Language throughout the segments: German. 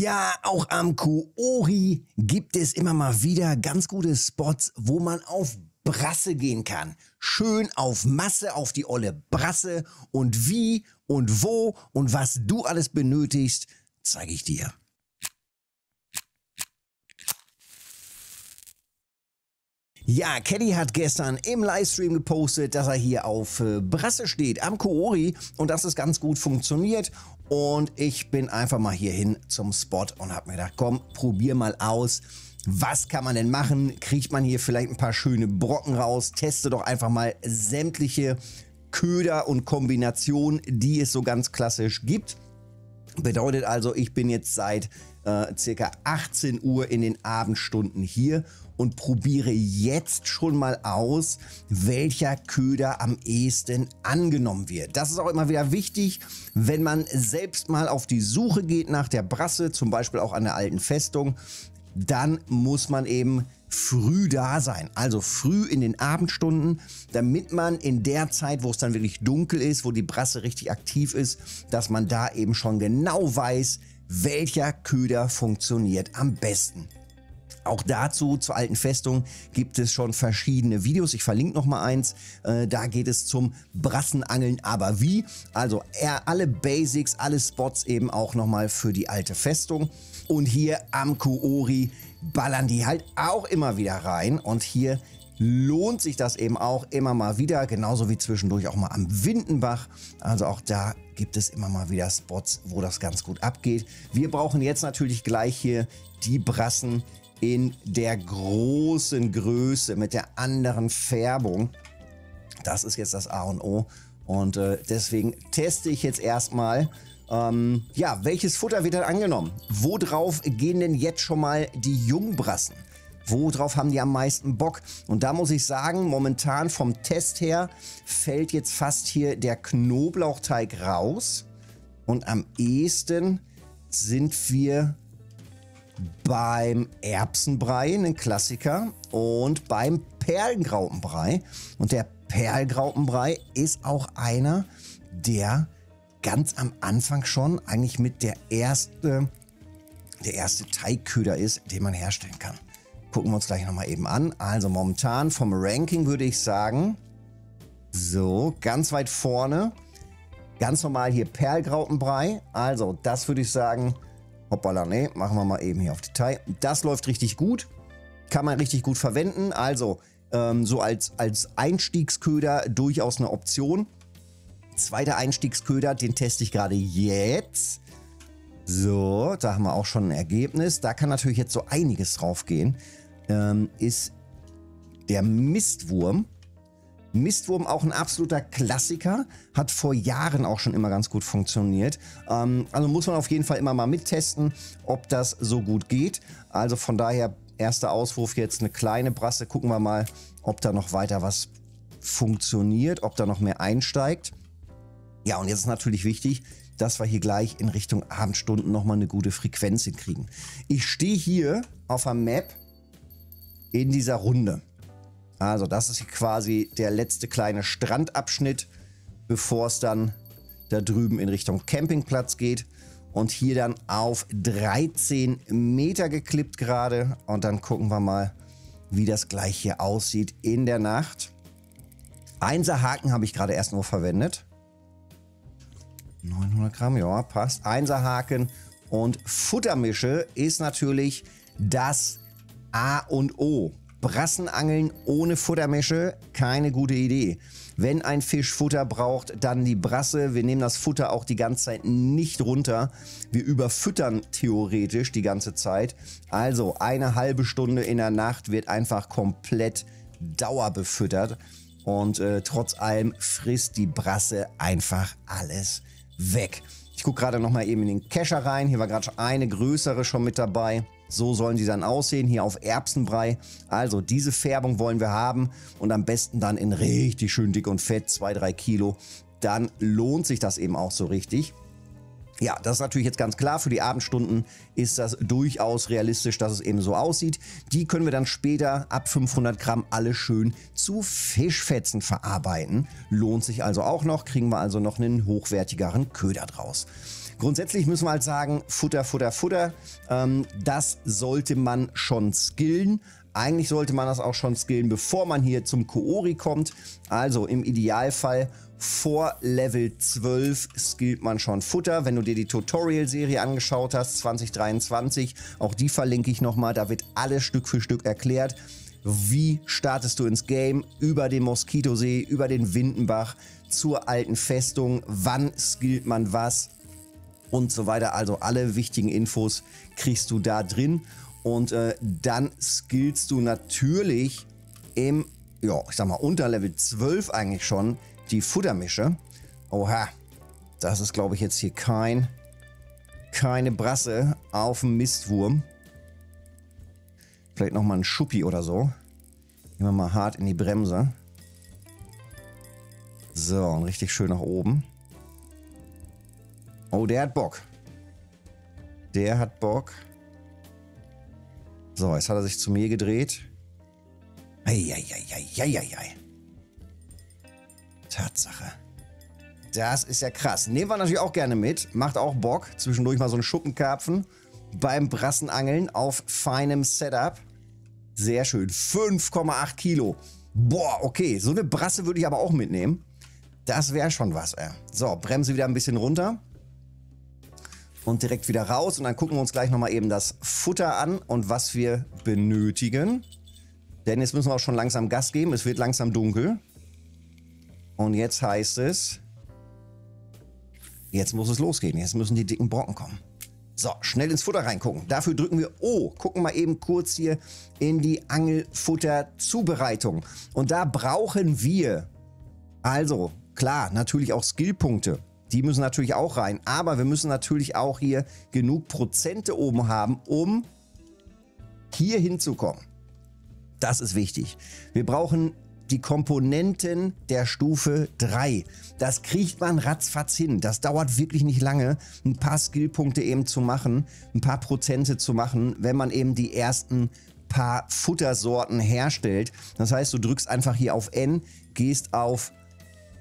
Ja, auch am Kuori gibt es immer mal wieder ganz gute Spots, wo man auf Brasse gehen kann. Schön auf Masse, auf die olle Brasse und wie und wo und was du alles benötigst, zeige ich dir. Ja, Caddy hat gestern im Livestream gepostet, dass er hier auf äh, Brasse steht, am Koori und dass es ganz gut funktioniert. Und ich bin einfach mal hierhin zum Spot und habe mir gedacht, komm, probier mal aus. Was kann man denn machen? Kriegt man hier vielleicht ein paar schöne Brocken raus? Teste doch einfach mal sämtliche Köder und Kombinationen, die es so ganz klassisch gibt. Bedeutet also, ich bin jetzt seit äh, circa 18 Uhr in den Abendstunden hier und probiere jetzt schon mal aus, welcher Köder am ehesten angenommen wird. Das ist auch immer wieder wichtig, wenn man selbst mal auf die Suche geht nach der Brasse, zum Beispiel auch an der alten Festung, dann muss man eben früh da sein, also früh in den Abendstunden, damit man in der Zeit, wo es dann wirklich dunkel ist, wo die Brasse richtig aktiv ist, dass man da eben schon genau weiß, welcher Köder funktioniert am besten. Auch dazu, zur alten Festung, gibt es schon verschiedene Videos. Ich verlinke noch mal eins. Äh, da geht es zum Brassenangeln, aber wie? Also alle Basics, alle Spots eben auch noch mal für die alte Festung. Und hier am Kuori ballern die halt auch immer wieder rein. Und hier lohnt sich das eben auch immer mal wieder, genauso wie zwischendurch auch mal am Windenbach. Also auch da gibt es immer mal wieder Spots, wo das ganz gut abgeht. Wir brauchen jetzt natürlich gleich hier die Brassen, in der großen Größe mit der anderen Färbung. Das ist jetzt das A und O. Und äh, deswegen teste ich jetzt erstmal, ähm, ja, welches Futter wird dann angenommen? Worauf gehen denn jetzt schon mal die Jungbrassen? Worauf haben die am meisten Bock? Und da muss ich sagen, momentan vom Test her fällt jetzt fast hier der Knoblauchteig raus. Und am ehesten sind wir beim Erbsenbrei, ein Klassiker, und beim Perlgraupenbrei. Und der Perlgraupenbrei ist auch einer, der ganz am Anfang schon eigentlich mit der erste, der erste Teigköder ist, den man herstellen kann. Gucken wir uns gleich nochmal eben an. Also momentan vom Ranking würde ich sagen, so, ganz weit vorne, ganz normal hier Perlgraupenbrei. Also das würde ich sagen, Hoppala, nee, machen wir mal eben hier auf Detail. Das läuft richtig gut, kann man richtig gut verwenden. Also ähm, so als, als Einstiegsköder durchaus eine Option. Zweiter Einstiegsköder, den teste ich gerade jetzt. So, da haben wir auch schon ein Ergebnis. Da kann natürlich jetzt so einiges drauf gehen. Ähm, ist der Mistwurm. Mistwurm auch ein absoluter Klassiker, hat vor Jahren auch schon immer ganz gut funktioniert. Ähm, also muss man auf jeden Fall immer mal mittesten, ob das so gut geht. Also von daher erster Auswurf jetzt eine kleine Brasse. Gucken wir mal, ob da noch weiter was funktioniert, ob da noch mehr einsteigt. Ja, und jetzt ist natürlich wichtig, dass wir hier gleich in Richtung Abendstunden nochmal eine gute Frequenz hinkriegen. Ich stehe hier auf der Map in dieser Runde. Also das ist quasi der letzte kleine Strandabschnitt, bevor es dann da drüben in Richtung Campingplatz geht. Und hier dann auf 13 Meter geklippt gerade. Und dann gucken wir mal, wie das gleich hier aussieht in der Nacht. Einser Haken habe ich gerade erst nur verwendet. 900 Gramm, ja, passt. Einser Haken und Futtermische ist natürlich das A und O. Brassenangeln ohne Futtermesche, keine gute Idee. Wenn ein Fisch Futter braucht, dann die Brasse. Wir nehmen das Futter auch die ganze Zeit nicht runter. Wir überfüttern theoretisch die ganze Zeit. Also eine halbe Stunde in der Nacht wird einfach komplett dauerbefüttert. Und äh, trotz allem frisst die Brasse einfach alles weg. Ich gucke gerade noch mal eben in den Kescher rein. Hier war gerade eine größere schon mit dabei. So sollen die dann aussehen, hier auf Erbsenbrei. Also diese Färbung wollen wir haben und am besten dann in richtig schön dick und fett, 2-3 Kilo. Dann lohnt sich das eben auch so richtig. Ja, das ist natürlich jetzt ganz klar. Für die Abendstunden ist das durchaus realistisch, dass es eben so aussieht. Die können wir dann später ab 500 Gramm alle schön zu Fischfetzen verarbeiten. Lohnt sich also auch noch, kriegen wir also noch einen hochwertigeren Köder draus. Grundsätzlich müssen wir halt sagen, Futter, Futter, Futter, ähm, das sollte man schon skillen. Eigentlich sollte man das auch schon skillen, bevor man hier zum Koori kommt. Also im Idealfall vor Level 12 skillt man schon Futter. Wenn du dir die Tutorial-Serie angeschaut hast, 2023, auch die verlinke ich nochmal, da wird alles Stück für Stück erklärt. Wie startest du ins Game? Über den Moskitosee, über den Windenbach, zur alten Festung, wann skillt man was und so weiter. Also alle wichtigen Infos kriegst du da drin. Und äh, dann skillst du natürlich im, ja, ich sag mal, unter Level 12 eigentlich schon die Futtermische. Oha, das ist, glaube ich, jetzt hier kein, keine Brasse auf dem Mistwurm. Vielleicht nochmal ein Schuppi oder so. Gehen wir mal hart in die Bremse. So, und richtig schön nach oben. Oh, der hat Bock. Der hat Bock. So, jetzt hat er sich zu mir gedreht. Eieieiei. Tatsache. Das ist ja krass. Nehmen wir natürlich auch gerne mit. Macht auch Bock. Zwischendurch mal so einen Schuppenkarpfen beim Brassenangeln auf feinem Setup. Sehr schön. 5,8 Kilo. Boah, okay. So eine Brasse würde ich aber auch mitnehmen. Das wäre schon was, ey. So, Bremse wieder ein bisschen runter und direkt wieder raus. Und dann gucken wir uns gleich nochmal eben das Futter an und was wir benötigen. Denn jetzt müssen wir auch schon langsam Gas geben. Es wird langsam dunkel. Und jetzt heißt es, jetzt muss es losgehen. Jetzt müssen die dicken Brocken kommen. So, schnell ins Futter reingucken. Dafür drücken wir O. Gucken wir eben kurz hier in die Angelfutter-Zubereitung. Und da brauchen wir, also klar, natürlich auch Skillpunkte. Die müssen natürlich auch rein. Aber wir müssen natürlich auch hier genug Prozente oben haben, um hier hinzukommen. Das ist wichtig. Wir brauchen die Komponenten der Stufe 3. Das kriegt man ratzfatz hin. Das dauert wirklich nicht lange, ein paar Skillpunkte eben zu machen, ein paar Prozente zu machen, wenn man eben die ersten paar Futtersorten herstellt. Das heißt, du drückst einfach hier auf N, gehst auf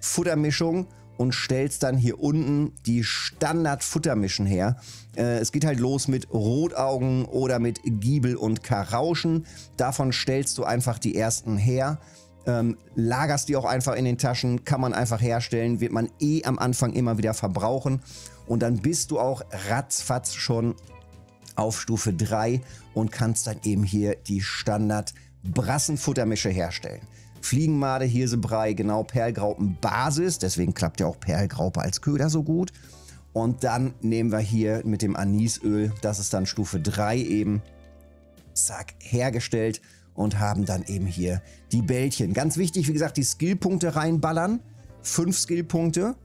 Futtermischung und stellst dann hier unten die Standard-Futtermischen her. Äh, es geht halt los mit Rotaugen oder mit Giebel und Karauschen. Davon stellst du einfach die ersten her. Ähm, lagerst die auch einfach in den Taschen, kann man einfach herstellen, wird man eh am Anfang immer wieder verbrauchen. Und dann bist du auch ratzfatz schon auf Stufe 3 und kannst dann eben hier die Standard-Brassenfuttermische herstellen. Fliegenmade, Hirsebrei, genau Perlgraupenbasis. Deswegen klappt ja auch Perlgraupe als Köder so gut. Und dann nehmen wir hier mit dem Anisöl, das ist dann Stufe 3 eben, zack, hergestellt und haben dann eben hier die Bällchen. Ganz wichtig, wie gesagt, die Skillpunkte reinballern. Fünf Skillpunkte,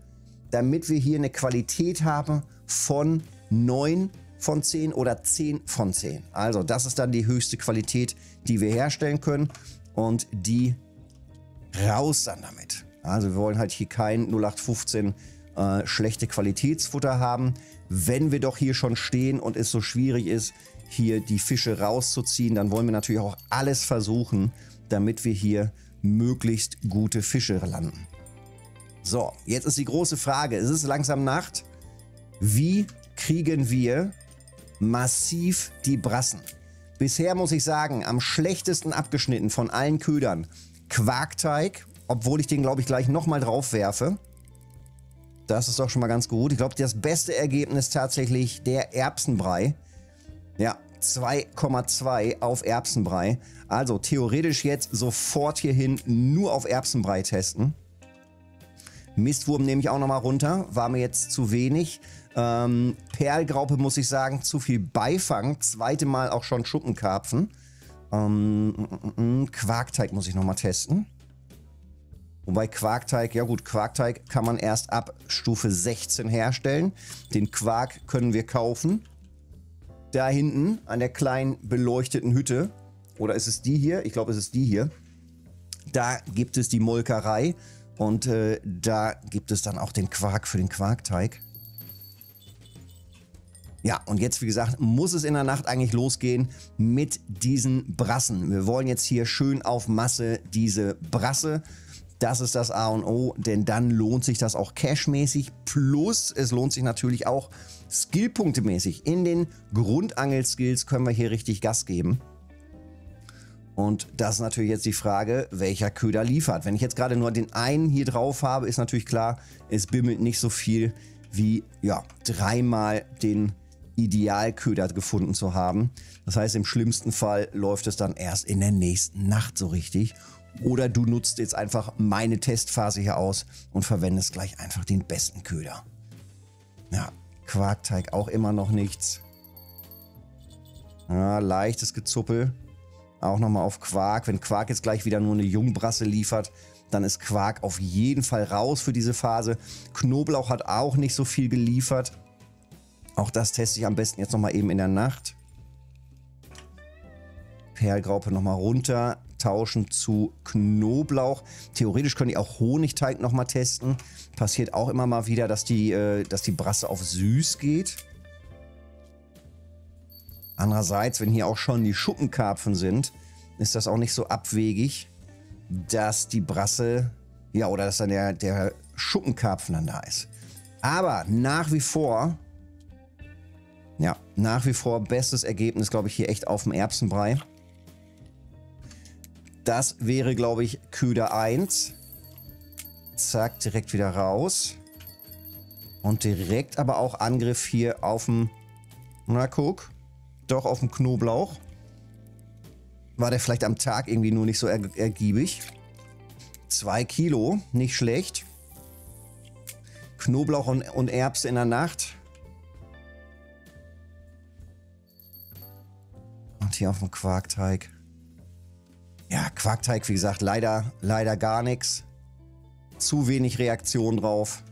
damit wir hier eine Qualität haben von 9 von 10 oder 10 von 10. Also das ist dann die höchste Qualität, die wir herstellen können und die raus dann damit. Also wir wollen halt hier kein 0815 äh, schlechte Qualitätsfutter haben. Wenn wir doch hier schon stehen und es so schwierig ist, hier die Fische rauszuziehen, dann wollen wir natürlich auch alles versuchen, damit wir hier möglichst gute Fische landen. So, jetzt ist die große Frage. Es ist langsam Nacht. Wie kriegen wir massiv die Brassen? Bisher muss ich sagen, am schlechtesten abgeschnitten von allen Ködern Quarkteig, obwohl ich den, glaube ich, gleich nochmal drauf werfe. Das ist doch schon mal ganz gut. Ich glaube, das beste Ergebnis tatsächlich der Erbsenbrei. Ja, 2,2 auf Erbsenbrei. Also theoretisch jetzt sofort hierhin nur auf Erbsenbrei testen. Mistwurm nehme ich auch nochmal runter. War mir jetzt zu wenig. Ähm, Perlgraupe muss ich sagen, zu viel Beifang. Zweite Mal auch schon Schuppenkarpfen. Ähm, mm, mm, mm, Quarkteig muss ich nochmal testen. Wobei Quarkteig, ja gut, Quarkteig kann man erst ab Stufe 16 herstellen. Den Quark können wir kaufen. Da hinten an der kleinen beleuchteten Hütte, oder ist es die hier? Ich glaube, es ist die hier. Da gibt es die Molkerei und äh, da gibt es dann auch den Quark für den Quarkteig. Ja, und jetzt, wie gesagt, muss es in der Nacht eigentlich losgehen mit diesen Brassen. Wir wollen jetzt hier schön auf Masse diese Brasse Das ist das A und O, denn dann lohnt sich das auch cashmäßig. Plus es lohnt sich natürlich auch skillpunktemäßig. In den Grundangel-Skills können wir hier richtig Gas geben. Und das ist natürlich jetzt die Frage, welcher Köder liefert. Wenn ich jetzt gerade nur den einen hier drauf habe, ist natürlich klar, es bimmelt nicht so viel wie ja, dreimal den Idealköder gefunden zu haben. Das heißt, im schlimmsten Fall läuft es dann erst in der nächsten Nacht so richtig. Oder du nutzt jetzt einfach meine Testphase hier aus und verwendest gleich einfach den besten Köder. Ja, Quarkteig auch immer noch nichts. Ja, leichtes Gezuppel. Auch nochmal auf Quark. Wenn Quark jetzt gleich wieder nur eine Jungbrasse liefert, dann ist Quark auf jeden Fall raus für diese Phase. Knoblauch hat auch nicht so viel geliefert. Auch das teste ich am besten jetzt nochmal eben in der Nacht. Perlgraupe nochmal runter, tauschen zu Knoblauch. Theoretisch können die auch Honigteig nochmal testen. Passiert auch immer mal wieder, dass die, äh, dass die Brasse auf süß geht. Andererseits, wenn hier auch schon die Schuppenkarpfen sind, ist das auch nicht so abwegig, dass die Brasse, ja, oder dass dann der, der Schuppenkarpfen dann da ist. Aber nach wie vor ja, nach wie vor bestes Ergebnis, glaube ich, hier echt auf dem Erbsenbrei. Das wäre, glaube ich, Köder 1. Zack, direkt wieder raus. Und direkt aber auch Angriff hier auf dem, na guck, doch auf dem Knoblauch. War der vielleicht am Tag irgendwie nur nicht so er ergiebig. Zwei Kilo, nicht schlecht. Knoblauch und, und Erbse in der Nacht. Hier auf dem Quarkteig. Ja, Quarkteig, wie gesagt, leider, leider gar nichts. Zu wenig Reaktion drauf.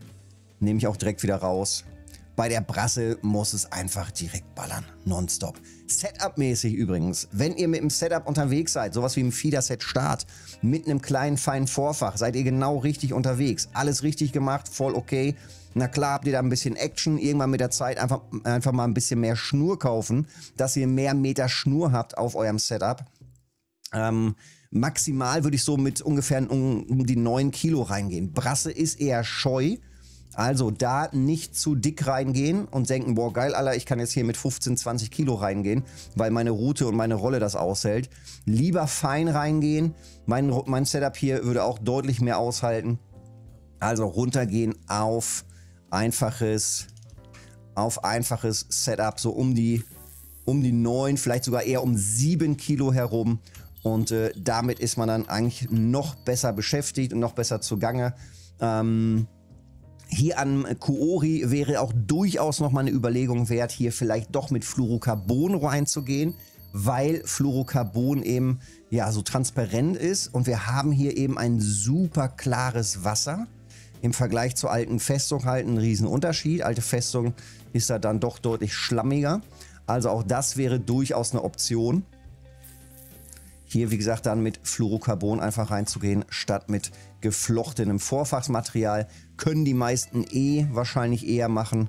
Nehme ich auch direkt wieder raus. Bei der Brasse muss es einfach direkt ballern. Nonstop. Setup-mäßig übrigens. Wenn ihr mit dem Setup unterwegs seid, sowas wie im Feeder-Set Start, mit einem kleinen, feinen Vorfach, seid ihr genau richtig unterwegs. Alles richtig gemacht, voll okay. Na klar habt ihr da ein bisschen Action, irgendwann mit der Zeit einfach, einfach mal ein bisschen mehr Schnur kaufen, dass ihr mehr Meter Schnur habt auf eurem Setup. Ähm, maximal würde ich so mit ungefähr um, um die 9 Kilo reingehen. Brasse ist eher scheu. Also da nicht zu dick reingehen und denken, boah geil, Alter, ich kann jetzt hier mit 15, 20 Kilo reingehen, weil meine Route und meine Rolle das aushält. Lieber fein reingehen. Mein, mein Setup hier würde auch deutlich mehr aushalten. Also runtergehen auf einfaches, auf einfaches Setup, so um die, um die 9, vielleicht sogar eher um 7 Kilo herum. Und äh, damit ist man dann eigentlich noch besser beschäftigt und noch besser zugange. Ähm, hier an Kuori wäre auch durchaus noch mal eine Überlegung wert, hier vielleicht doch mit Fluorocarbon reinzugehen, weil Fluorocarbon eben ja so transparent ist und wir haben hier eben ein super klares Wasser im Vergleich zur alten Festung halt ein Riesenunterschied. Alte Festung ist da dann doch deutlich schlammiger. Also auch das wäre durchaus eine Option. Hier, wie gesagt, dann mit Fluorocarbon einfach reinzugehen, statt mit geflochtenem Vorfachsmaterial. Können die meisten eh wahrscheinlich eher machen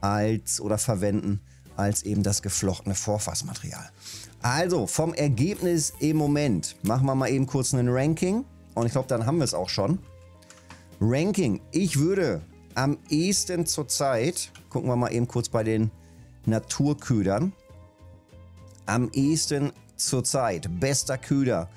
als oder verwenden als eben das geflochtene Vorfachsmaterial. Also vom Ergebnis im Moment machen wir mal eben kurz einen Ranking und ich glaube, dann haben wir es auch schon. Ranking. Ich würde am ehesten zurzeit, gucken wir mal eben kurz bei den Naturködern, am ehesten zurzeit, bester Köder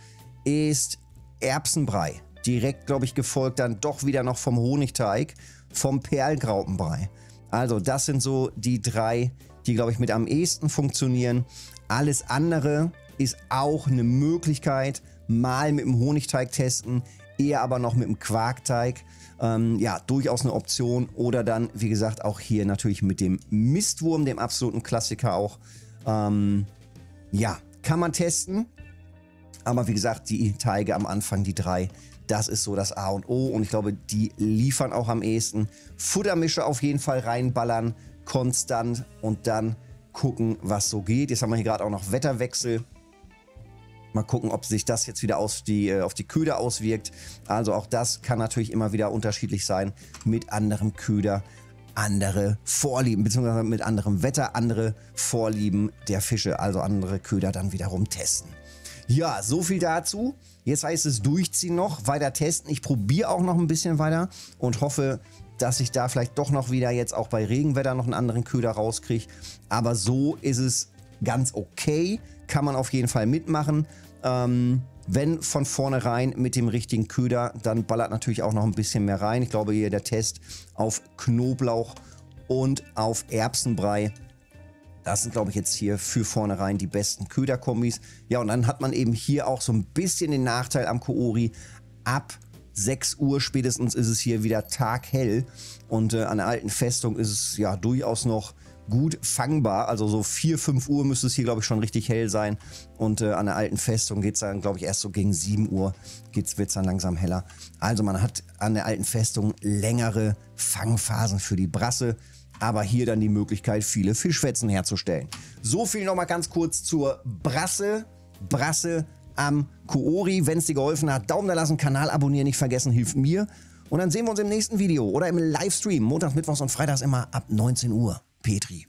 ist Erbsenbrei. Direkt, glaube ich, gefolgt dann doch wieder noch vom Honigteig, vom Perlgraupenbrei. Also das sind so die drei, die, glaube ich, mit am ehesten funktionieren. Alles andere ist auch eine Möglichkeit, mal mit dem Honigteig testen, eher aber noch mit dem Quarkteig. Ähm, ja, durchaus eine Option. Oder dann, wie gesagt, auch hier natürlich mit dem Mistwurm, dem absoluten Klassiker auch. Ähm, ja, kann man testen. Aber wie gesagt, die Teige am Anfang, die drei, das ist so das A und O. Und ich glaube, die liefern auch am ehesten. Futtermische auf jeden Fall reinballern, konstant und dann gucken, was so geht. Jetzt haben wir hier gerade auch noch Wetterwechsel. Mal gucken, ob sich das jetzt wieder auf die, äh, auf die Köder auswirkt. Also auch das kann natürlich immer wieder unterschiedlich sein mit anderem Köder, andere Vorlieben, beziehungsweise mit anderem Wetter, andere Vorlieben der Fische, also andere Köder dann wiederum testen. Ja, so viel dazu. Jetzt heißt es durchziehen noch, weiter testen. Ich probiere auch noch ein bisschen weiter und hoffe, dass ich da vielleicht doch noch wieder jetzt auch bei Regenwetter noch einen anderen Köder rauskriege. Aber so ist es ganz okay. Kann man auf jeden Fall mitmachen. Ähm, wenn von vornherein mit dem richtigen Köder, dann ballert natürlich auch noch ein bisschen mehr rein. Ich glaube hier der Test auf Knoblauch und auf Erbsenbrei das sind, glaube ich, jetzt hier für vornherein die besten Köderkombis. Ja, und dann hat man eben hier auch so ein bisschen den Nachteil am Koori. Ab 6 Uhr spätestens ist es hier wieder taghell. Und äh, an der alten Festung ist es ja durchaus noch gut fangbar. Also so 4, 5 Uhr müsste es hier, glaube ich, schon richtig hell sein. Und äh, an der alten Festung geht es dann, glaube ich, erst so gegen 7 Uhr wird es dann langsam heller. Also man hat an der alten Festung längere Fangphasen für die Brasse aber hier dann die Möglichkeit, viele Fischfetzen herzustellen. So viel nochmal ganz kurz zur Brasse. Brasse am Koori. Wenn es dir geholfen hat, Daumen da lassen, Kanal abonnieren nicht vergessen, hilft mir. Und dann sehen wir uns im nächsten Video oder im Livestream, montags, mittwochs und freitags immer ab 19 Uhr. Petri.